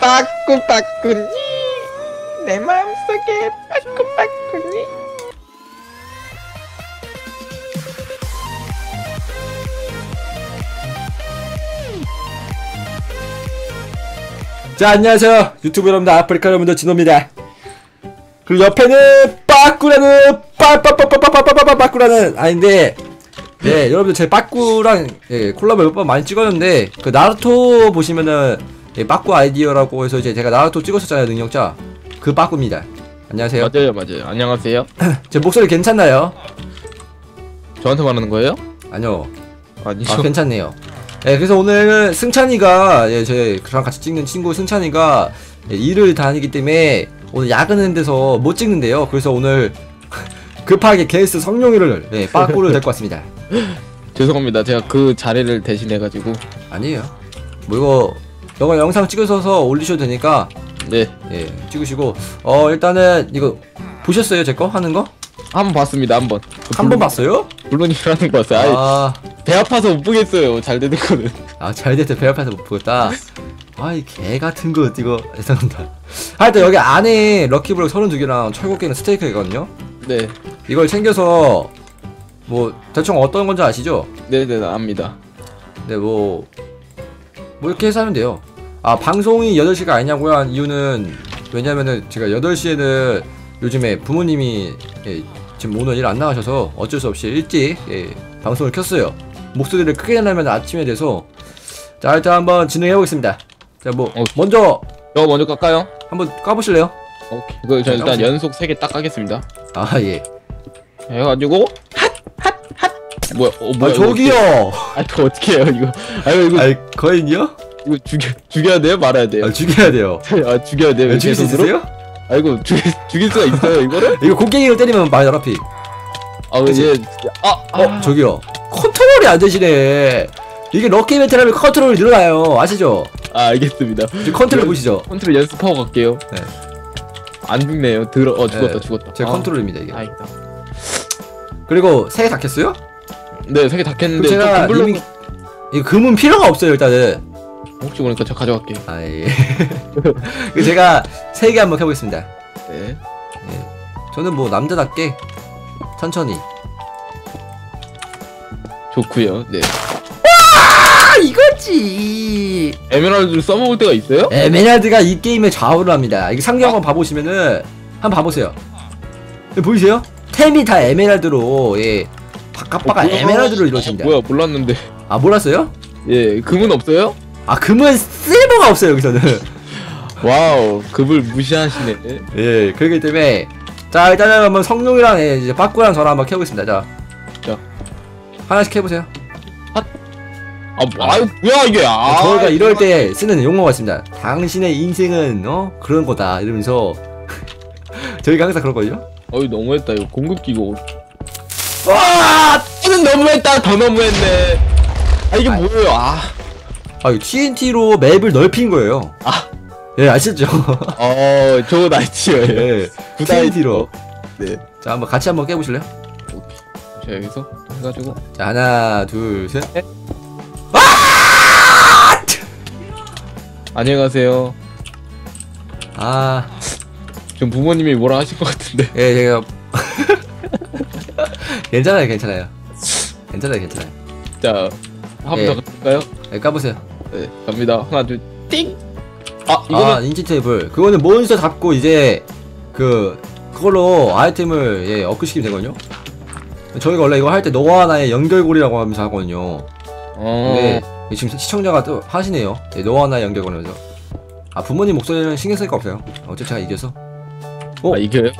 빠꾸빠꾸니 내 마음속에 빠꾸빠꾸니 자 안녕하세요. 유튜브 여러분들 아프리카 여러분들 진호입니다. 그리고 옆에는 빠꾸라는 빠빠빠빠빠빠빠빠 빠꾸라는 아닌데 네 여러분들 제 빠꾸랑 예, 콜라보 몇 번 많이 찍었는데 그 나루토 보시면은 예, 빠꾸 아이디어라고 해서 이제 제가 나루토 찍었었잖아요 능력자 그 빠꾸입니다 안녕하세요 맞아요, 맞아요. 안녕하세요. 제 목소리 괜찮나요? 저한테 말하는 거예요? 아니요 아니죠. 아 괜찮네요. 예, 그래서 오늘은 승찬이가 예, 저랑 같이 찍는 친구 승찬이가 예, 일을 다니기 때문에 오늘 야근하는 데서 못 찍는데요. 그래서 오늘 급하게 게스트 성룡이를 예, 빠꾸를 데리고 왔습니다. 죄송합니다. 제가 그 자리를 대신해가지고. 아니에요. 뭐 이거 이거 영상 찍으셔서 올리셔도 되니까 네. 예, 찍으시고 어 일단은 이거 보셨어요 제 거 하는 거? 한 번 봤습니다, 한 번. 한 번 봤어요? 블루님이라는 거 봤어요. 아, 아, 배 아파서 못 보겠어요. 잘 되는 거는. 아, 잘 됐다. 배 아파서 못 보겠다. 아이, 개 같은 거, 이거, 죄송합니다. 하여튼 여기 안에 럭키블럭 32개랑 철곡개는 스테이크이거든요? 네. 이걸 챙겨서, 뭐, 대충 어떤 건지 아시죠? 네네, 압니다. 네, 뭐, 뭐 이렇게 해서 하면 돼요. 아, 방송이 8시가 아니냐고요? 한 이유는, 왜냐면은 제가 8시에는 요즘에 부모님이, 예, 지금 오늘 일 안 나가셔서 어쩔 수 없이 일찍, 예, 방송을 켰어요. 목소리를 크게 내려면 아침에 돼서, 자, 일단 한번 진행해 보겠습니다. 자, 뭐, 어. 먼저, 이거 먼저 깎아요. 한번 까보실래요? 오케이. 이거 저 일단 깎으세요. 연속 3개 딱 까겠습니다. 아, 예. 해가지고, 핫! 핫! 핫! 뭐야, 어, 아, 뭐야. 이거 저기요! 아, 저 어떻게 해요, 이거. 아, 이거, 이거, 아, 거인이요? 이거 죽여, 죽여야 돼요? 말아야 돼요? 아, 죽여야 돼요. 아, 죽여야 돼요? 아, 죽일 수? 있으세요? 아, 이거 죽일, 죽일 수가 있어요, 이거를? 이거 곡괭이로 때리면 많이 더럽히. 아, 그치? 이제, 아, 아. 어, 저기요. 컨트롤이 안 되시네. 이게 lucky 이벤트라면 컨트롤이 늘어나요. 아시죠? 아, 알겠습니다. 지금 컨트롤 보시죠. 컨트롤 연습하고 갈게요. 네. 안 죽네요. 들어, 어, 죽었다, 네, 죽었다. 제 아, 컨트롤입니다, 이게. 다행이다. 그리고 세 개다 켰어요? 네, 세 개 다 캤는데, 제가 또 이미, 이 금은 필요가 없어요, 일단은. 혹시 모르니까 저 가져갈게요. 아, 예. 그 제가 세 개 한번 해보겠습니다. 네. 저는 뭐 남자답게 천천히. 좋구요. 네. 아, 이거지! 에메랄드를 써먹을 때가 있어요? 에메랄드가 이 게임의 좌우를 합니다. 이게 상경 한번 봐보시면은 한번 봐보세요. 여기 보이세요? 템이 다 에메랄드로 예 바깥바가 어? 에메랄드로 이루어집니다. 어, 뭐야, 몰랐는데. 아 몰랐어요? 예, 금은 없어요? 아 금은 실버가 없어요 여기서는. wow, 금을 무시하시네. 예 그렇기 때문에 자 일단은 한번 성룡이랑 예, 이제 빠꾸랑 저랑 한번 켜보겠습니다. 자, 자. 하나씩 해보세요. 아, 뭐, 아유, 뭐야, 이게. 아, 저희가 이럴 때 쓰는 용어가 있습니다. 당신의 인생은 어 그런 거다 이러면서 저희가 항상 그러거든요. 어이, 너무했다. 이거 공급기 이거. 와! 는 너무했다. 더 너무했네. 아, 이게 아이. 뭐예요? 아. 아, TNT로 맵을 넓힌 거예요. 아. 예, 아시죠? 어, 저거 나이치예요. 예. TNT로. 네. 자, 한번 같이 한번 깨보실래요? 오케이. 자, 여기서 해가지고. 자, 하나, 둘, 셋. 안녕히 가세요. 아, 좀 부모님이 뭐라 하실 것 같은데. 예, 제가. 괜찮아요, 괜찮아요. 괜찮아요, 괜찮아요. 자, 한번 예. 더 갈까요? 예, 까보세요. 네, 갑니다. 하나, 둘, 띵! 아, 이거는, 아, enchant 테이블. 그거는 몬스터 잡고 이제, 그, 그걸로 아이템을, 예, 업그시키면 되거든요. 저희가 원래 이거 할 때 너와 나의 연결고리라고 하면서 하거든요. 어, 근데 지금 시청자가 또 하시네요. 네, 너와 나의 연결고리면서. 아, 부모님 목소리는 신경 쓸 거 없어요. 어차피 제가 이겨서. 어? 아, 이겨요?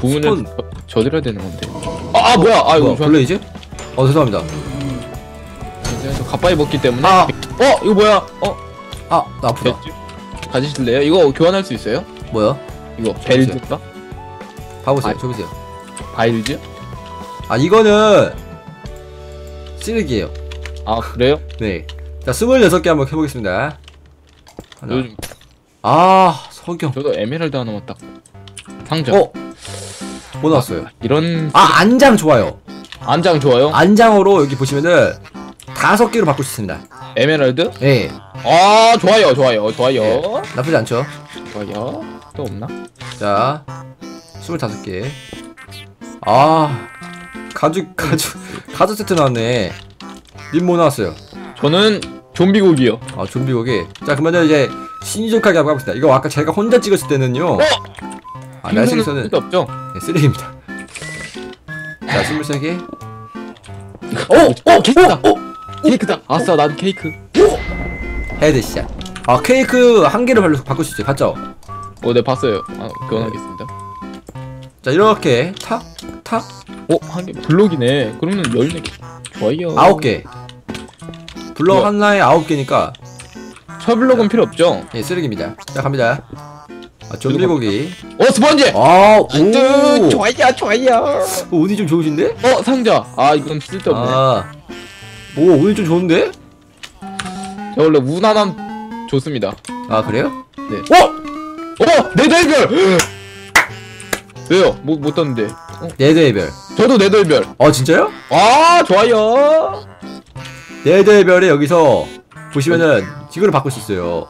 부모님 스폰. 져드려야 되는 건데. 아, 아 뭐야? 아, 이거 뭐야, 블레이즈? 어, 죄송합니다. 저 가빠이 먹기 때문에. 아. 어, 이거 뭐야? 어, 아, 나 아프다. 됐지? 가지실래요? 이거 교환할 수 있어요? 뭐야? 이거 저 벨즈인가? 봐보세요. 아. 저 보세요. 바일즈? 아, 이거는 쓰레기예요. 아, 그래요? 네. 자, 26개 한번 해보겠습니다. 하나. 요즘 아, 석영. 저도 에메랄드 하나만 딱. 상점. 어? 뭐 나왔어요? 이런 아, 안장 좋아요. 안장 좋아요? 안장으로 여기 보시면은 다섯 개로 바꿀 수 있습니다. 에메랄드? 네. 아 좋아요 좋아요 좋아요 예. 나쁘지 않죠? 좋아요 또 없나? 자, 25개. 아, 가죽, 가죽, 가죽 세트 나왔네. 님 뭐 나왔어요? 저는 좀비고기요 아, 좀비 고기. 자, 그러면 이제 신족하게 한번 해봅시다. 이거 아까 제가 혼자 찍었을 때는요. 아, 날씨에서는 없죠? 네, 쓰레기입니다. 자, 23개. 오! 오! 케이크다! 케이크다! 아싸 난 케이크 headshot. 아, 케이크 한 발로 바꿀 수 있어요. 봤죠? 어 네 봤어요 아 교환하겠습니다 자, 이렇게 탁, 탁, 오! 한개 블록이네 그러면 14개 좋아요 아홉 개. 블럭 뭐야? 하나에 아홉 개니까 철블록은 필요 없죠? 예, 쓰레기입니다. 자, 갑니다. 아, 좀비 고기. 어 스펀지! 아, 오. 좋아요 좋아요 어, 운이 좀 좋으신데? 어 상자 아 이건 쓸데없네 아. 오, 운이 좀 좋은데? 저 원래 무난함 좋습니다 아, 그래요? 네. 어! 어! 네더별! 왜요? 뭐, 못 떴는데 어? 네더의 별. 저도 네더별 어, 진짜요? 아 좋아요 네더의 별에 여기서 보시면은 지구를 바꿀 수 있어요.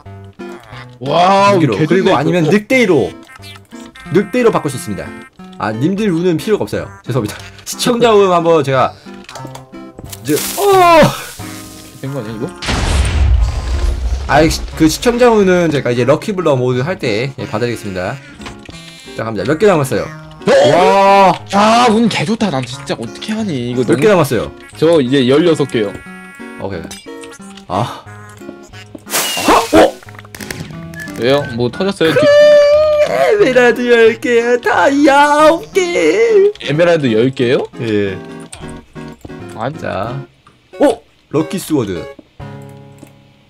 와우 무기로. 개좋네, 그리고 아니면. 늑대로. 늑대로 바꿀 수 있습니다. 아, 님들 운은 필요가 없어요. 죄송합니다. 시청자 운 한번 제가 이제 어! 된 거네 이거? 아, 그 시청자 운은 제가 이제 lucky block 모드 할때 예, 봐드리겠습니다. 자, 갑니다. 몇 개 남았어요? 와, 야 운 개좋다 난 진짜 어떻게 하니 이거 몇 개 남았어요? 저 이제 16개요 오케이. 아, 왜요? 뭐 터졌어요? 에메랄드 10개, 다이아 9개. 에메랄드 10개요? 예. 아 자. 오! lucky sword.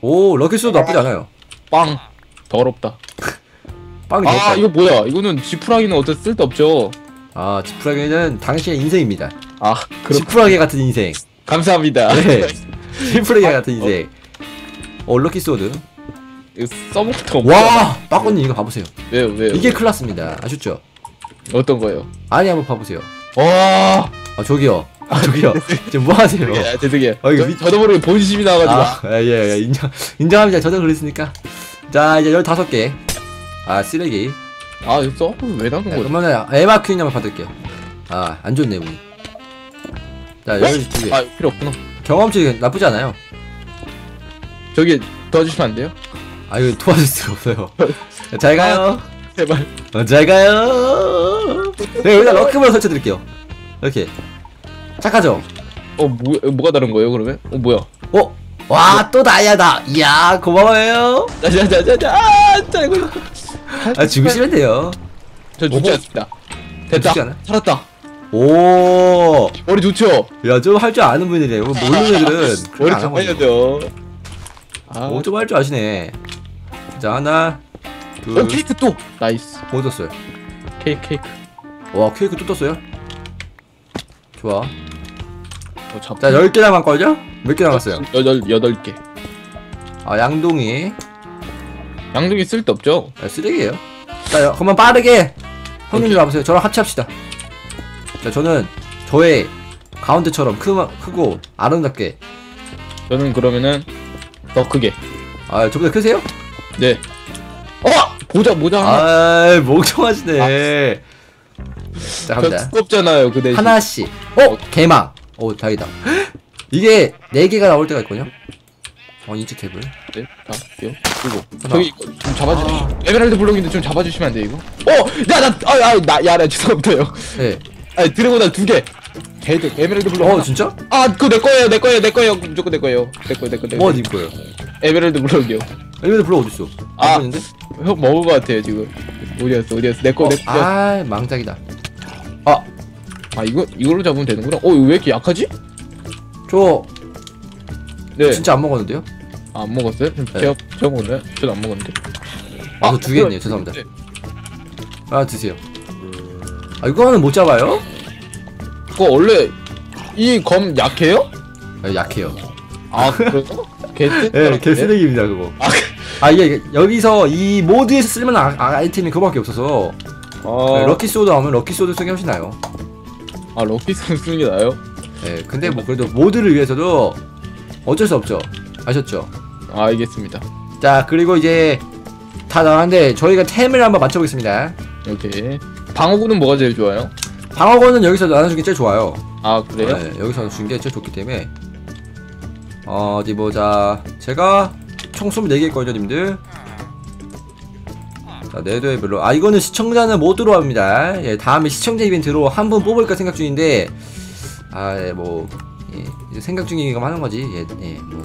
오, lucky sword 나쁘지 않아요. 빵 더럽다 빵이 아. 이거 뭐야 이거는 지푸라기는 어때 쓸데없죠 아, 지푸라기는 당신의 인생입니다. 아 그럼 지푸라기 같은 인생. 감사합니다 네. 지푸라기 같은 인생. 어, lucky sword. 없죠? 와! 빠꾸님 이거 봐보세요. 왜요 왜요 이게 클라스입니다. 아셨죠? 어떤 거요? 아니, 한번 봐보세요. 와 아, 저기요. 아, 저기요. 지금 뭐 하세요? 예, 죄송해요 어, 이거 저, 미- 저도 모르게 본심이 나와가지고 아, 예, 예, 인정, 인정합니다. 저도 그랬으니까. 자, 이제 15개. 아, 쓰레기. 아 이거 써왜 나온 자, 거지? 그러면은 에마 퀸 한번 받을게요. 아, 안 좋네, 운이. 자, 12개. 아 필요 없구나 경험치 나쁘지 않아요. 저기 도와주시면 안 돼요? 아, 이거 도와줄 수가 없어요. 자, 잘 가요. 제발 어, 잘 가요. 네, 여기다 럭크볼 설치해드릴게요. 이렇게. 착하죠? 어 뭐, 뭐가 다른 거예요 그러면? 어 뭐야 어? 와, 또 나야다. 이야, 고마워요. 자자자자자 아 이거 아, 죽으시면 돼요. 저 죽지 어머. 않습니다 됐다? 살았다 오. 머리 좋죠? 야, 좀 할 줄 아는 분이래요. 모르는 애들은. 머리 그렇게 안 하거든요. 잡아야죠 아 오, 좀 할 줄 아시네. 자, 하나, 둘, 어, 케이크 또 nice 뭐 떴어요? 케이크 케이크 와, 케이크 또 떴어요? 좋아. 어, 잡... 자, 10개 남았거든요? 몇 개 남았어요? 여덟 여덟 개 아, 양동이. 양동이 쓸데없죠? 아, 쓰레기예요 자, 여- 그러면 빠르게 형님들 와보세요. 저랑 같이 합시다. 자, 저는 저의 가운데처럼 크, 크고 아름답게. 저는 그러면은 더 크게 아, 저보다 크세요? 네 어! 모자 모자 하나 아, 멍청하시네. 자, 저 갑니다. 두껍잖아요 그 대신 하나씩. 어, 개망. 오, 다행이다. 이게 네 개가 나올 때가 있거든요. 어, 인치 탭을. 네, 다, 요, 그리고 하나. 저기 이거 좀 잡아주. 에메랄드 블록인데 좀 잡아주시면 안 돼 이거? 어, 야, 나, 아, 아, 나, 야, 나 죄송합니다요. 네. 아니 드래곤 두 개. 걔들 에메랄드 블록. 어, 하나. 진짜? 아, 그거 내 거예요, 내 거예요, 내 거예요. 무조건 내 거예요. 내 거, 내 거, 내 거. 뭐가 님 거예요? 에메랄드 블록이요. 엘리베이터 불러 어딨어? 아. 안 보이는데? 형 먹은 거 같아요 지금. 어디였어, 어디였어? 내 거, 어, 내 거. 아, 아, 망작이다. 아, 이거 이걸로 잡으면 되는구나. 어, 이거 왜 이렇게 약하지? 저 네. 진짜 안 먹었는데요? 아, 안 먹었어요? 좀 네. 제가 제가 먹었나요? 저도 안 먹었는데. 아, 저 두 개 있네요. 죄송합니다. 아, 드세요. 아, 이거는 못 잡아요? 그거 원래 이 검 약해요? 아, 약해요. 아, 그래요? 개 예, 개쓰레기입니다, 그거. 아, 아, 이게 여기서 이 모드에서 쓸만한 아, 아이템이 그거밖에 없어서 아, 네, lucky sword 하면 lucky sword 쓰기 훨씬 나요. 아 lucky 쓰는 게 나아요? 예, 근데 뭐 그래도 모드를 위해서도 어쩔 수 없죠. 아셨죠? 아, 알겠습니다. 자 그리고 이제 다 나왔는데 저희가 템을 한번 맞춰보겠습니다 오케이. 방어구는 뭐가 제일 좋아요? 방어권은 여기서 나눠주는 게 제일 좋아요 아, 그래요? 네, 여기서 준게 제일 좋기 때문에 어, 어디 보자 제가 총 24개 있거든요 님들 자 내도의 별로. 아 이거는 시청자는 못 들어옵니다. 예 다음에 시청자 이벤트로 한 분 뽑을까 생각 중인데 아뭐 예, 이제 생각 중이기만 하는 거지. 예 예 뭐.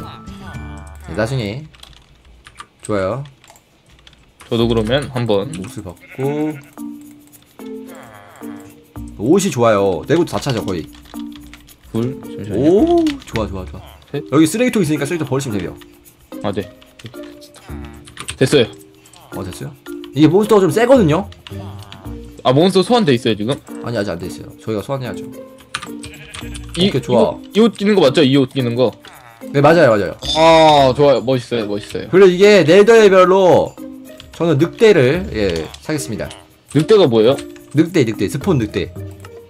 예, 나중에. 좋아요. 저도 그러면 한번. 옷을 받고. 옷이 좋아요. 내구도 다 차죠 거의. 불 잠시만요. 오 좋아 좋아 좋아. 셋. 여기 쓰레기통 있으니까 쓰레기통 버리시면 돼요. 아, 네. 됐어요. 어 됐어요? 이게 몬스터가 좀 세거든요? 아, 몬스터 소환돼 있어요, 지금? 아니 아직 안 됐어요 저희가 소환해야죠 이, 오케이, 좋아. 이옷 끼는 거 맞죠? 이옷 끼는 거. 네 맞아요 맞아요 아, 좋아요. 멋있어요, 멋있어요. 그리고 이게 네더의별로 저는 늑대를 예 사겠습니다 늑대가 뭐예요? 늑대 늑대 스폰 늑대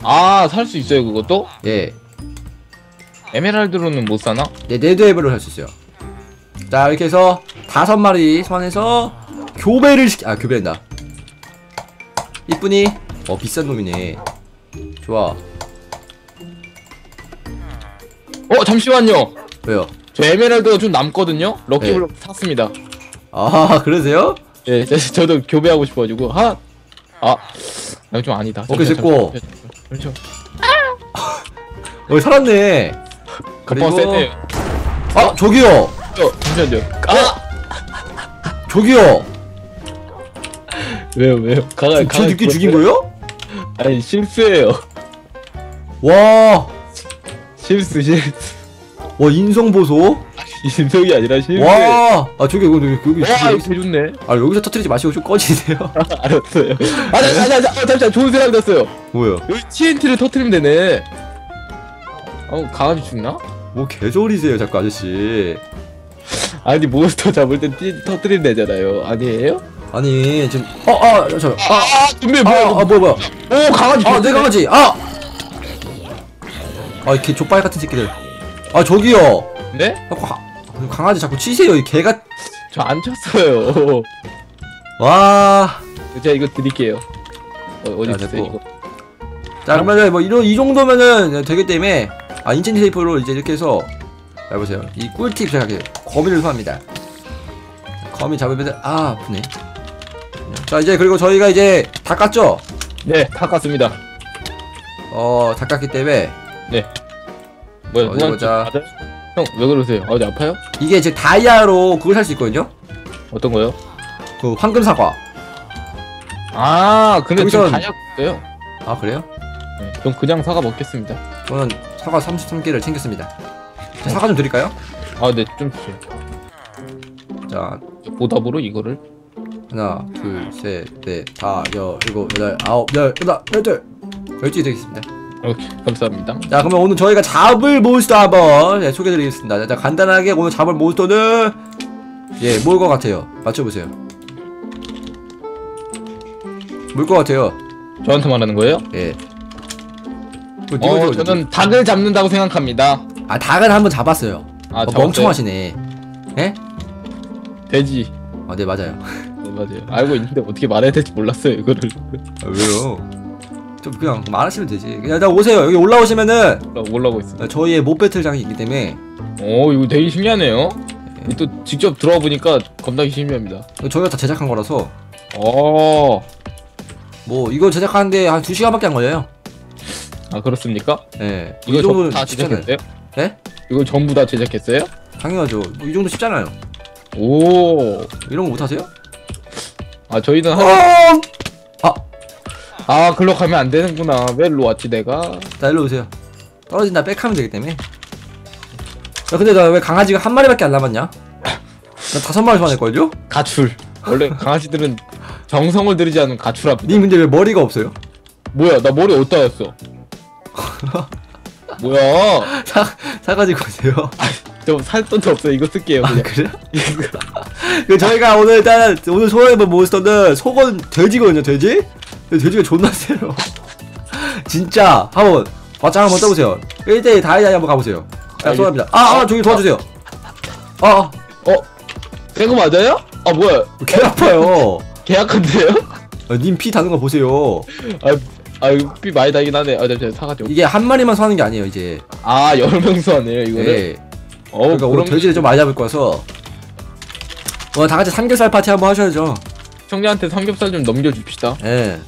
아, 살 수 있어요, 그것도? 예 에메랄드로는 못 사나? 네, 네더의별로 살 수 있어요 자 이렇게 해서 다섯 마리 소환해서 교배를 시키 아 교배한다 이쁘니? 어 비싼 놈이네 좋아 어, 잠시만요. 왜요? 저 에메랄드가 좀 남거든요? 럭키블럭 샀습니다. 아 그러세요? 예, 저- 저도 교배하고 싶어가지고. 하! 아, 아, 좀 아니다. 오케이, 됐고. 잠시만. 어 살았네 갑바가 세네요. 아 저기요 어, 잠시만요. 아! 저기요 왜요, 왜요? 가가, 저, 저 늑대 죽인 거예요? 아니, 실수예요. 와, 실수, 실수. 와 인성 보소. 인성이 아니라 실수. 와, 아 저기 여기 여기 여기 이거 좋네. 아 여기서 터트리지 마시고 좀 꺼지세요. 알았어요. 아, 나, 아, 나, 나, 아, 잠시만, 좋은 생각 났어요. 뭐야? 여기 TNT를 터트리면 되네. 어, 강아지 죽나? 뭐 개소리세요 자꾸 아저씨. 아니, 몬스터 잡을 땐 TNT 터트리면 되잖아요. 아니에요? 아니 지금 어아저 아, 아, 준비 아, 뭐야? 아, 뭐야, 뭐야. 오, 강아지. 아, 내 강아지. 아! 아, 개 족발 같은 새끼들. 아, 저기요. 네? 자꾸 가, 강아지 자꾸 치세요. 이 개가. 저 안 쳤어요. 와. 제가 이거 드릴게요. 어, 어디 있어요, 됐고. 이거? 자, 그러면 뭐 이런 이 정도면은 되기 때문에 아, 인첸트 테이프로 이제 이렇게 해서 자, 보세요. 이 꿀팁 제가 이렇게 거미를 소화합니다. 거미 잡으면 아, 아프네. 자, 이제 그리고 저희가 이제 다 깠죠? 네, 다 깠습니다. 어, 다 깠기 때문에 뭐야, 어디 누구한테 보자. 맞아요? 형, 왜 그러세요? 어디 아파요? 이게 이제 다이아로 그걸 살 수 있거든요. 어떤 거요? 그 황금 사과. 아, 근데 지금 다이아 없어요. 아, 그래요? 네, 그럼 그냥 사과 먹겠습니다. 저는 사과 33개를 챙겼습니다. 자, 사과 좀 드릴까요? 아, 네, 좀 주세요. 자, 보답으로 이거를. 하나, 둘, 셋, 넷, 다, 여, 일곱, 여덟, 아홉, 열, 여덟, 열둘, 열두 드리겠습니다. 오케이, 감사합니다. 자, 그러면 오늘 저희가 잡을 몬스터 한번 네, 소개드리겠습니다. 자, 간단하게 오늘 잡을 몬스터는 예, 뭘 것 같아요? 맞춰보세요. 뭘 것 같아요? 저한테 말하는 거예요? 예. 뭐, 어, 저- 저는 닭을 잡는다고 생각합니다. 아, 닭을 한번 잡았어요. 아, 어? 멍청하시네. 예? 돼지. 아, 네, 맞아요. 네, 맞아요. 알고 있는데 어떻게 말해야 될지 몰랐어요, 이거를. 아, 왜요? 좀 그냥 말하시면 되지. 그냥 일단 오세요. 여기 올라오시면은 나 올라오고 있어. 저희의 못 배틀장이 있기 때문에 오, 이거 되게 신기하네요. 이거 또 직접 들어와 보니까 겁나게 신기합니다. 저희가 다 제작한 거라서 어, 뭐 이거 제작하는데 한 2시간밖에 안 걸려요. 아 그렇습니까? 예. 이거 이 전부 다. 제작했어요? 예? 이거 전부 다 제작했어요? 당연하죠. 뭐이 정도 쉽잖아요. 오, 이런 거 못 하세요? 아 저희는 어! 한, 아, 아 글로 가면 안 되는구나. 왜 일로 왔지 내가? 나 일로 오세요. 떨어진다 백하면 되기 때문에. 야, 근데 나 왜 강아지가 한 마리밖에 안 남았냐? 나 다섯 마리 소환했걸요? 가출. 원래 강아지들은 정성을 들이지 않으면 가출합니다. 님 근데 왜 머리가 없어요? 뭐야, 나 머리 어디다 였어? 뭐야? 사, 사가지고 오세요. 저살 돈도 없어. 이거 쓸게요. 아, 그냥. 그래? 그 저희가 오늘 일단 오늘 소환해본 몬스터는 속은 돼지거든요, 돼지? 근데 돼지가 존나 세요. 진짜 한번 맞짱 한번 떠보세요. 1대1 다이다이 한번 가보세요. 자, 알겠- 소환합니다. 아, 아, 저기 도와주세요. 아, 아, 어, 새거 맞아요? 아 뭐야? 개 아파요. 계약한데요? 아, 님피 다는 거 보세요. 아 이거 삐 많이 달긴 하네. 아 잠시만 사가지고. 이게 한 마리만 서하는 게 아니에요 이제. 아 여러 명수 하네요 이거는. 네. 어 그러니까 오늘 돼지를 좀 많이 잡을 거라서. 오늘 다 같이 삼겹살 파티 한번 하셔야죠. 청자한테 삼겹살 좀 넘겨줍시다. 예.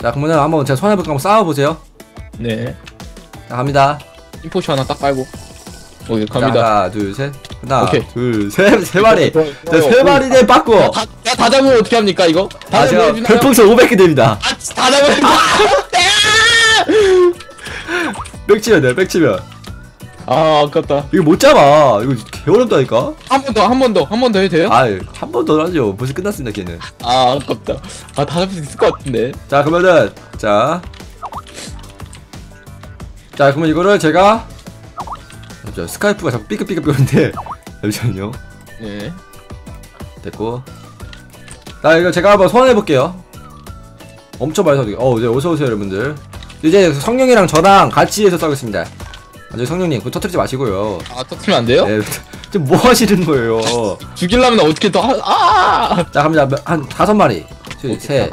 자 그러면 한번 제가 손해볼까 한번 싸워보세요. 네. 자 갑니다. 인포슈 하나 딱 빨고. 오케이 자, 갑니다. 하나 둘 셋. 하나 오케이. 둘셋세 마리. 좋아요, 자, 좋아요. 세 마리네 빠꾸. 다, 잡으면 어떻게 합니까 이거? 다 아 제가 잡으면? 별풍선 500개 됩니다. 아, 다 잡으면 빽치면 돼요 빽치면. 아 아깝다. 이거 못 잡아. 이거 개 어렵다니까. 한 번 더 한 번 더 한 번 더 해도 돼요? 아한 번 더 하죠. 벌써 끝났습니다 걔는. 아 아깝다. 아 다 잡을 수 있을 것 같은데. 자 그러면은 자. 자 그러면 이거를 제가 저 스카이프가 자꾸 삐끗삐끗 거리는데 잠시만요. 네. 됐고. 자 이거 제가 한번 소환해 볼게요. 엄청 많이 사도 어 이제 어서 오세요 여러분들. 이제 성령이랑 저랑 같이 해서 싸우겠습니다. 아저 성령님 그거 터뜨리지 마시고요. 아 터트리면 안 돼요? 네, 지금 뭐 하시는 거예요? 죽이려면 어떻게 더 하... 아! 자 갑니다. 몇- 한 다섯 마리, 둘, 셋,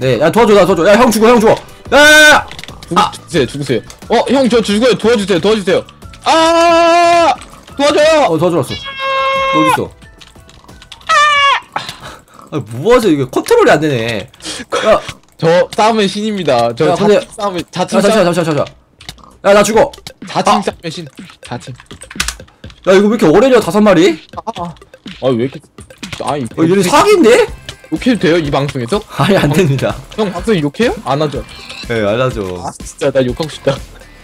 네. 야 도와줘, 나 도와줘. 야 형 죽어, 형 죽어. 야, 야, 야! 죽, 죽으세요 죽으세요. 어 형 저 죽어요 도와주세요 도와주세요. 아! 도와줘요. 어 도와줘놨어. 너 어디 있어? 아, 뭐하세요? 이거 컨트롤이 안 되네. 야, 저 싸움의 신입니다. 저 야, 자칭 근데- 싸움의 야, 자칭 잠시만, 싸움 잠시만, 잠시만. 야, 나 죽어. 아. 싸움의 신. 자칭. 야, 이거 왜 이렇게 오래려 다섯 마리? 아. 아왜 이렇게 아니 어, 얘네 사기인데? 욕해도 돼요 이 방송에서? 아니, 안 됩니다. 형 방송 욕해요? 안 하죠. 예, 네, 알아죠. 아 진짜 나 욕하고 싶다.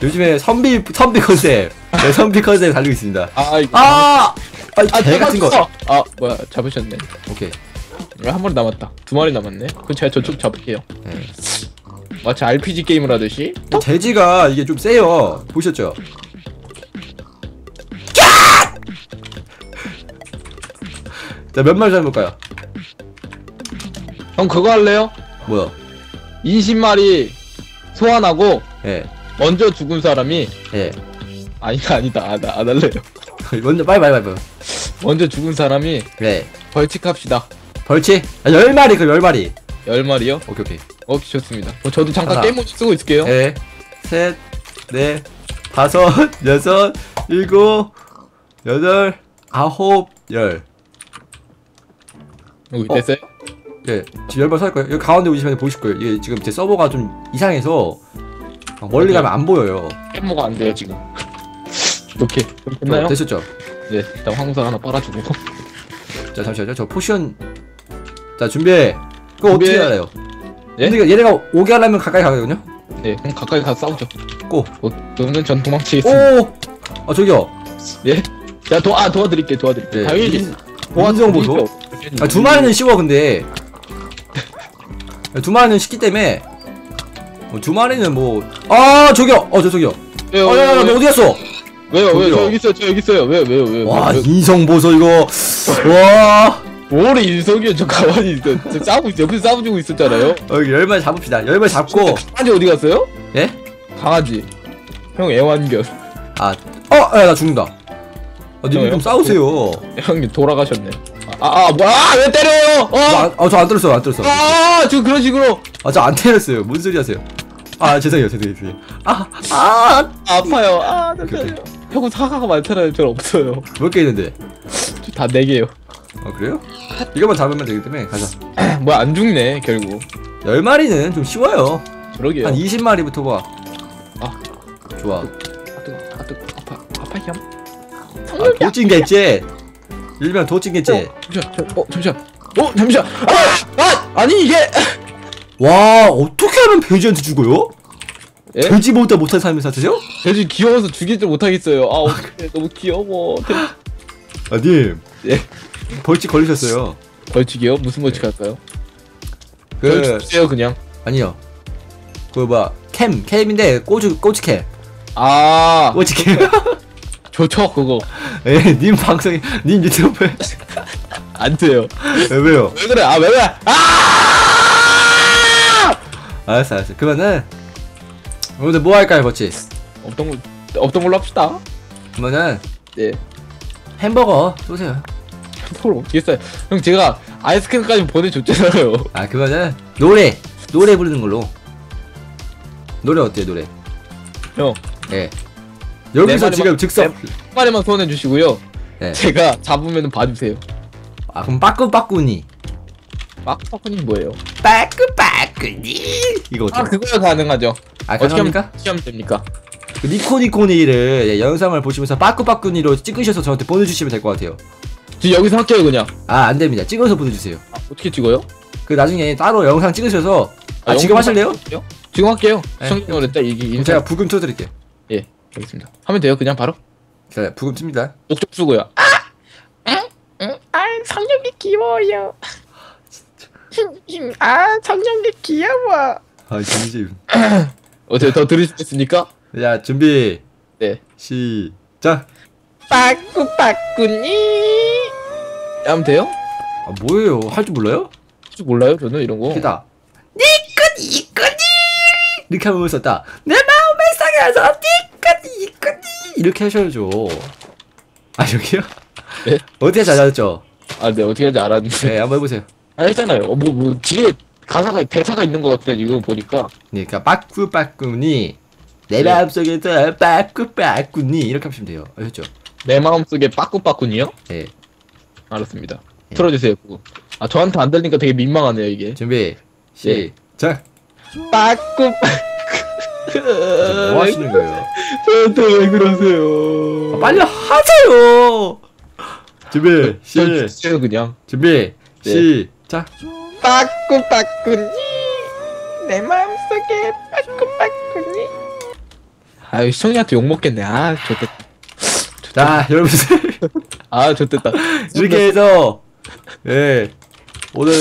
요즘에 선비, 선비 컨셉. 네, 선비 컨셉 달리고 있습니다. 아 이거. 아! 아, 아, 개 같은 거. 아 뭐야 잡으셨네. 오케이. 한 마리 남았다. 두 마리 남았네. 그럼 제가 저쪽 잡을게요. 네. 마치 RPG 게임을 하듯이. 돼지가 이게 좀 세요. 보셨죠? 자, 몇 마리 잡을까요? 형 그거 할래요? 뭐야? 20마리 소환하고 예, 먼저 죽은 사람이 예. 아니다 아니다 안, 안 할래요. 먼저, 빨리, 빨리, 빨리. 먼저 죽은 사람이 네. 벌칙 합시다. 벌칙? 아, 열 마리, 그열 마리. 10마리요? 오케이, 오케이. 오케이 좋습니다. 어, 저도 잠깐 하나. 게임 모드 쓰고 있을게요. 예, 셋, 넷, 다섯, 여섯, 일곱, 여덟, 아홉, 열. 여기 어. 됐어요? 예, 지금 열번 살 거예요. 여기 가운데 오시면 보실 거예요. 이게 지금 제 서버가 좀 이상해서 막 멀리 가면 안 보여요. 게임모드가 안 돼요 지금. 오케이 그럼 어, 됐나요? 되셨죠? 네 일단 황사 하나 빨아주고 자 잠시만요 저 포션 자 준비해 그거. 어떻게 알아요? 예? 얘네가, 얘네가 오게 하려면 가까이 가거든요? 네 그럼 가까이 가서 싸우죠. Go! 어, 그러면 전 도망치겠습니다. 오! 아 저기요 예? 자 도, 아 도와드릴게 도와드릴게. 네, 당연히 인- 인성 보소. 아, 두 마리는 쉬워 근데 두 마리는 쉽기 때문에 어, 두 마리는 뭐아 저기요 어 저 저기요 왜요 어야야 왜요 너 왜요 어디 갔어? 왜요 왜요 저기요. 저 여기 있어요 저 여기 있어요 왜요 왜요 왜요 와 왜요? 인성 보소 이거 와 뭐래 인석이요 저 가만히 있어 저 싸우고 있 옆에서 싸우고 있었잖아요 어, 여기 열 마리 잡읍시다 열 마리 잡고 강아지 어디 갔어요? 예? 강아지 형 애완견 아 어! 야 나 죽는다 아, 님들 저요? 좀 싸우세요 형님 돌아가셨네 아 아 아, 뭐야 아, 왜 때려요 어! 아 저 안 때렸어요 안 때렸어 아, 저 그런 식으로 아 저 안 때렸어요 뭔 소리 하세요 아 죄송해요 죄송해요 죄송해요 아 아 아파요. 아, 나 오케이, 오케이. 때려. 형은 사과가 많잖아요. 전 없어요. 몇 개 있는데 다 네 개요. 아 그래요? 이것만 잡으면 되기 때문에 가자 뭐야 안 죽네 결국. 열 마리는 좀 쉬워요 그러게요. 한 20마리부터 봐 아. 좋아 아 뜨거, 아 뜨거, 아파, 아파 형. 아 도찐겠지 일명 도찐겠지 잠시만, 저, 어 잠시만. 어 잠시만. 아, 아 아니 이게. 와 어떻게 하면 돼지한테 죽어요? 예? 돼지보다 못한 삶을 사세요? 돼지 귀여워서 죽이지 못하겠어요. 아 어떡해 너무 귀여워. 돼- 아님 예. 벌칙 걸리셨어요 벌칙이요? 무슨 벌칙 할까요? 그 벌칙 주세요 그냥. 아니요 그 뭐야 캠 캠인데 꼬주 꼬치캠 아 꼬치캠 좋죠 그거. 예, 님 방송에 님 유튜브에 안 돼요. 예, 왜요? 왜 그래? 아 왜 그래? 아! 알았어 알았어 그러면은 오늘 뭐 할까요 버치? 없던 걸 없던 걸로 합시다. 그러면은 네. 햄버거 쏘세요 뭘 어떻게 써요? 형 제가 아이스크림까지 보내줬잖아요. 아 그거는 노래 노래 부르는 걸로 노래 어때요 노래 형 예 여기서 내 지금 말에만- 즉석 한 마리만 소원해 주시고요. 네. 제가 잡으면 봐주세요. 아 그럼 빠꾸빠꾸니 빡빡님 뭐예요? 빠꾸빠꾸니 이거 아 어때요 그거야 가능하죠. 아 가능합니까 하면 됩니까? 그 니코니코니를 예, 영상을 보시면서 빠꾸빠꾸니로 찍으셔서 저한테 보내주시면 될 것 같아요 여기서 할게요 그냥. 아 안됩니다 찍어서 보내주세요 아, 어떻게 찍어요? 그 나중에 따로 영상 찍으셔서 아, 아, 지금 하실래요? 할게요? 지금 할게요. 이게 그럼 인사. 제가 부금 틀어드릴게요 예, 알겠습니다. 하면 돼요 그냥 바로. 자 부금 틉니다 옥쪽 쓰고요. 아, 아 성령이 귀여워요. 아 성령이 귀여워. 아 진심 어떻게 더 들으시겠습니까? 자 준비 네. 시작 빠꾸 빠꾸니. 하면 돼요? 아 뭐예요 할 줄 몰라요? 혹시 몰라요 저는 이런 거. 이다 니꺼니 이꺼니 이렇게 하면 썼다 내 마음을 상해서 니꺼니 이꺼니 이렇게 하셔야죠 아 여기요? 네? 어떻게 잘하셨죠? 아, 네 어떻게 하는지 알았는데. 네 한번 해보세요 아, 했잖아요. 어, 뭐, 뭐 뒤에 가사가 대사가 있는 것 같아 이거 보니까. 네 그니까 빠꾸빠꾸니 내 네. 마음속에서 빠꾸빠꾸니 이렇게 하시면 돼요 아셨죠? 내 마음속에 빠꾸빠꾸니요? 네 알았습니다. 네. 틀어주세요. 그거. 아 저한테 안 들리니까 되게 민망하네요 이게. 준비 네. 시작 빠꾸. 뭐 하시는 거예요? 저한테 왜 그러세요? 아, 빨리 하세요 준비 저시 주세요 그냥. 준비 네. 시작 빠꾸 빠꾸니. 내 마음속에 빠꾸 빠꾸니. 아유 시청자한테 욕 먹겠네. 아 좋겠다. 자 여러분들 아 좋겠다. 이렇게 해서 예 오늘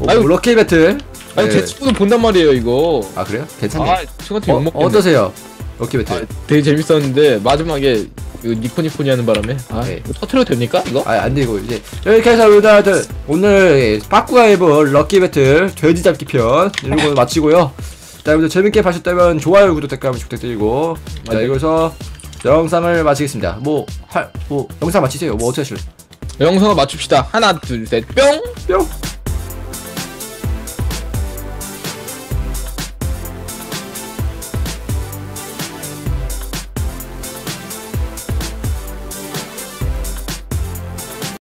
오, 아유. 럭키 배틀 아니 예. 제 친구도 본단 말이에요 이거. 아 그래요? 괜찮네 아 친구한테 욕 어. 어떠세요? 럭키 배틀 아, 되게 재밌었는데 마지막에 그 니코니코니 하는 바람에 아 네. 이거 터트려도 됩니까 이거? 아 안 되고 이제 이렇게 해서 오늘 오늘 빠꾸가 해볼 럭키 배틀 돼지 잡기 편 이런 거 마치고요 자 여러분들 재밌게 보셨다면 좋아요 구독 댓글 한번 부탁드리고 자. 여기서 영상을 마치겠습니다 뭐 할 뭐 영상 마치세요 뭐 어떻게 하실래요? 영상을 맞춥시다. 하나 둘 셋 뿅. 뿅